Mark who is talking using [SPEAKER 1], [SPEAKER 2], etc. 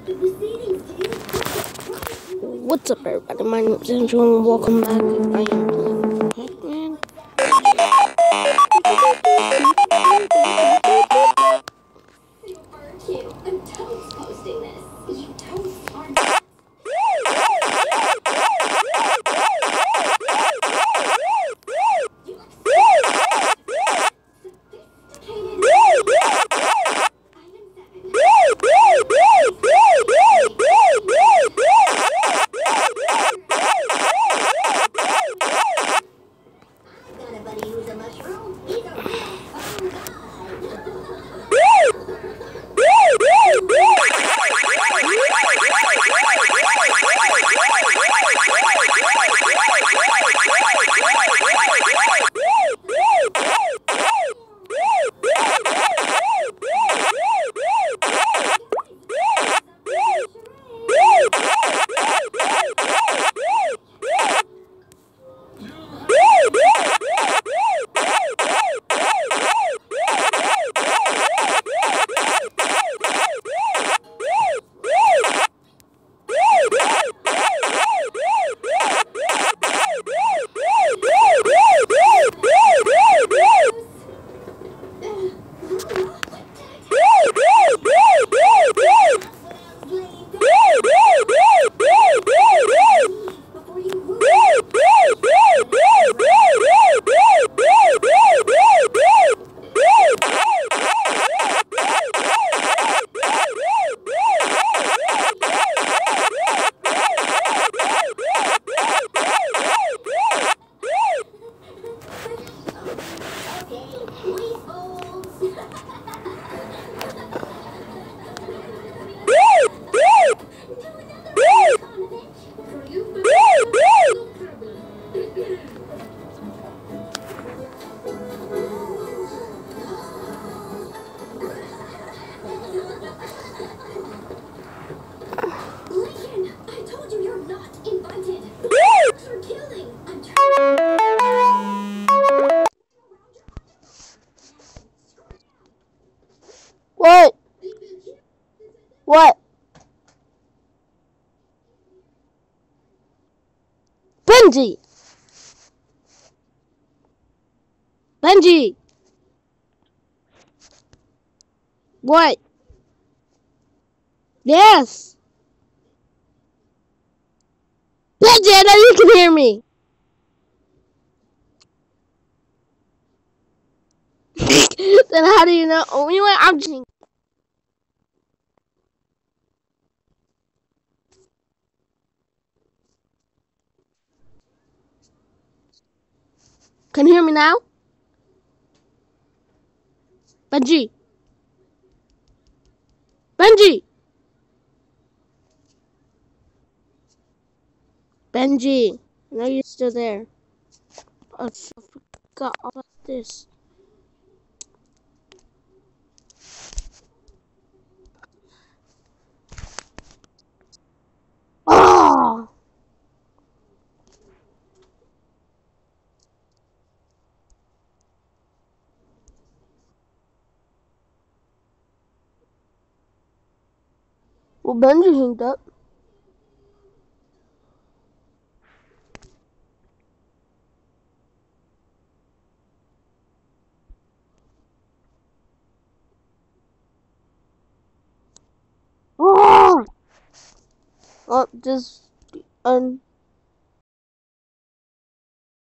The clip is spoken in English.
[SPEAKER 1] What's up, everybody? My name is Andrew, and welcome back. I am playing Pac-Man.
[SPEAKER 2] I'm posting this. A mushroom. He's a real fun guy.
[SPEAKER 1] What? What? Benji! Benji! What? Yes! Benji, I know you can hear me! Then how do you know? Oh, you know? I'm just. Can you hear me now? Benji. Benji. Benji. I know you're still there. I forgot all about this. Oh! Well, Benji hanged up. Oh! Oh, just un